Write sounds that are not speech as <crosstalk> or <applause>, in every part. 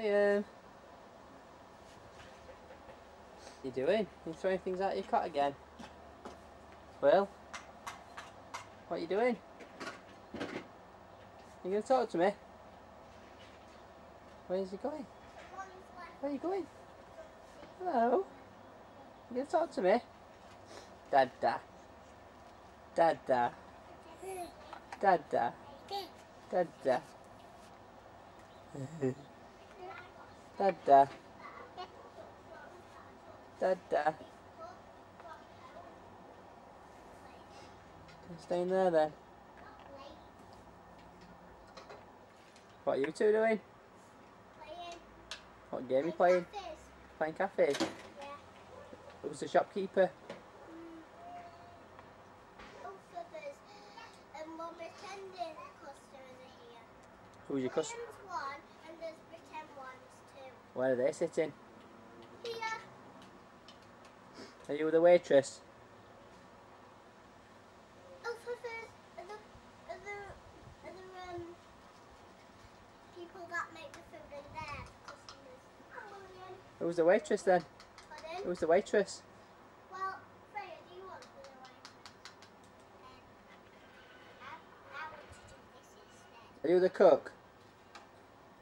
What you doing? You throwing things out your cot again? Will? What are you doing? You gonna talk to me? Where's he going? Where are you going? Hello? You gonna talk to me? Dada. Dada. Dada. Dada. <laughs> <laughs> Dada. Dada. Stay in there then. What are you two doing? What game are you playing? Playing cafe? Who's the shopkeeper? Mm. And we're pretending customers are here. Who's your customer? Where are they sitting? Here. Are you the waitress? Oh, um, people that make the food in there, customers. Oh, Who's the waitress then? Pardon? Who's the waitress? Well, Freya, do you want to do it? Um, I, I want to do this instead. Are you the cook?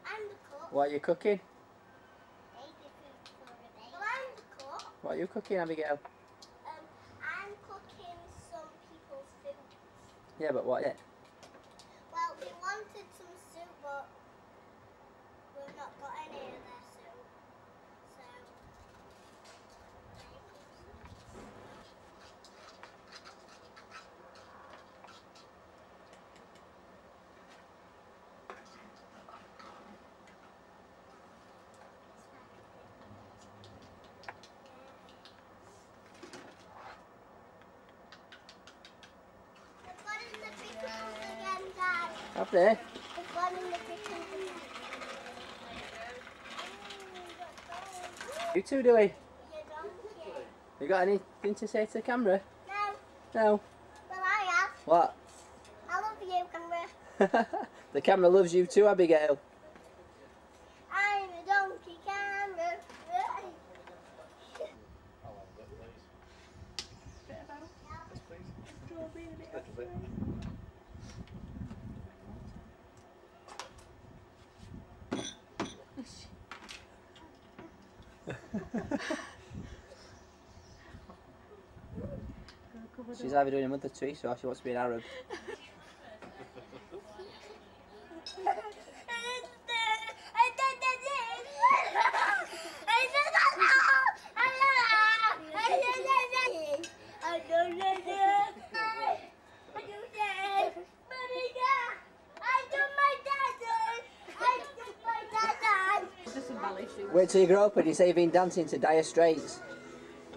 I'm the cook. What are you cooking? Baby food for a baby. Well, I'm the cook. What are you cooking, Abigail? Um, I'm cooking some people's food. Yeah, but what? Yeah. Well, we wanted some soup, but we've not got any of their soup. So, I've got in the pickles again, Dad. Up there. I've got in the pickles again. You too, do we? You got anything to say to the camera? No, No. well I have. What? I love you, camera. <laughs> the camera loves you too, Abigail. I'm a donkey camera. She's either doing a mother Teresa or she wants to be an Arab. Just some ballet shoes. <laughs> Wait till you grow up and you say you've been dancing to Dire Straits.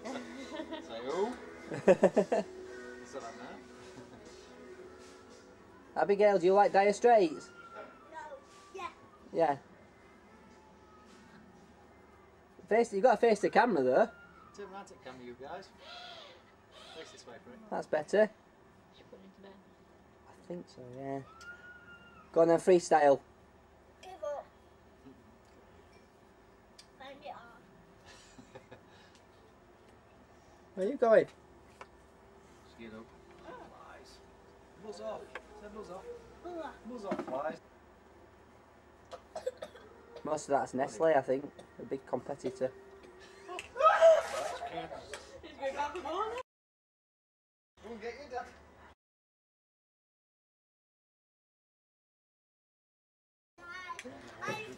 Say who? <laughs> Abigail, do you like Dire Straits? Yeah. Yeah. Face, you've got to face the camera though. Turn around to the camera, you guys. Face this way for it. That's better. Should put it into bed. I think so, yeah. Go on then, freestyle. Give up. Find it off. Where are you going? Skin up. Flies. Buzz off. Say buzz off. Buzz off, flies. Most of that's Nestle, I think. A big competitor. He's going back and forth. Go and get your dad. I